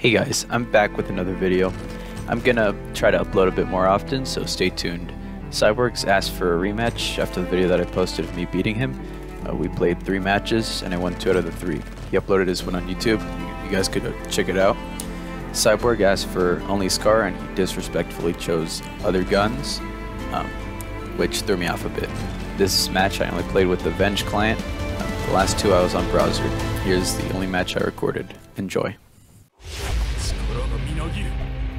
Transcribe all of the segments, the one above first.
Hey guys, I'm back with another video. I'm gonna try to upload a bit more often, so stay tuned. Cyborgs asked for a rematch after the video that I posted of me beating him. Uh, we played three matches and I won two out of the three. He uploaded his one on YouTube. You guys could check it out. Cyborg asked for only Scar and he disrespectfully chose other guns, um, which threw me off a bit. This match I only played with the Venge client. Um, the last two I was on browser. Here's the only match I recorded. Enjoy. You know you.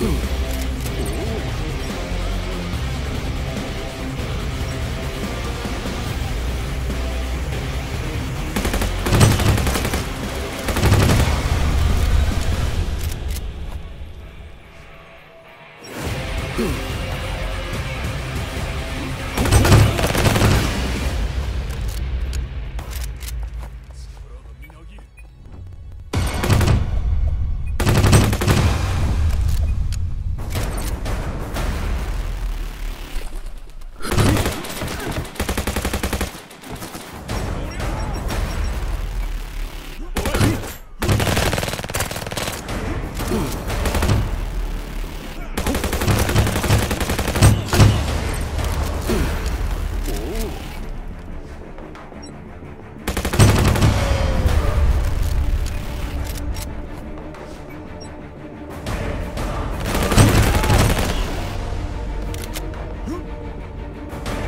な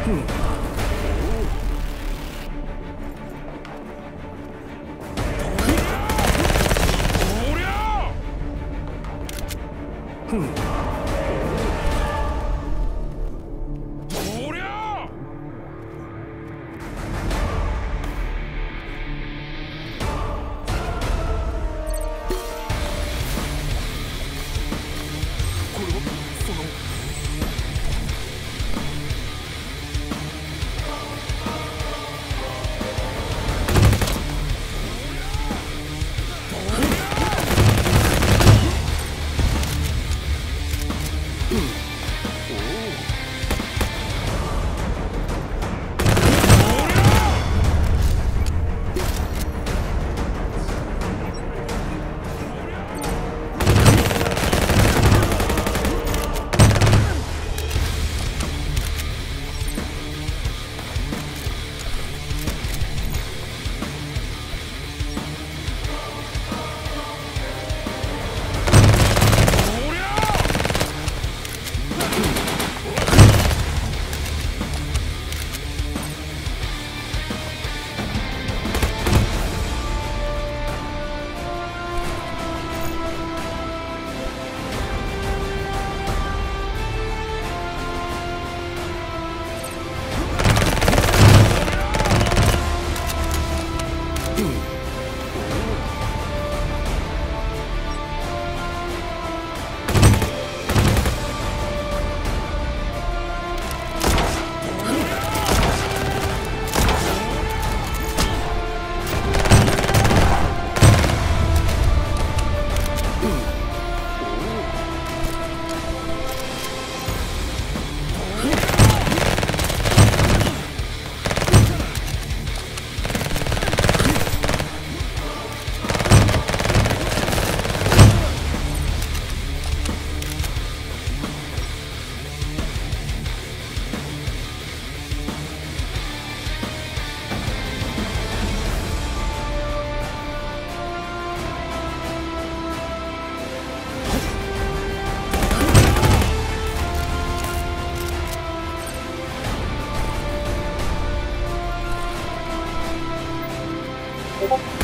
Hmm. Bye.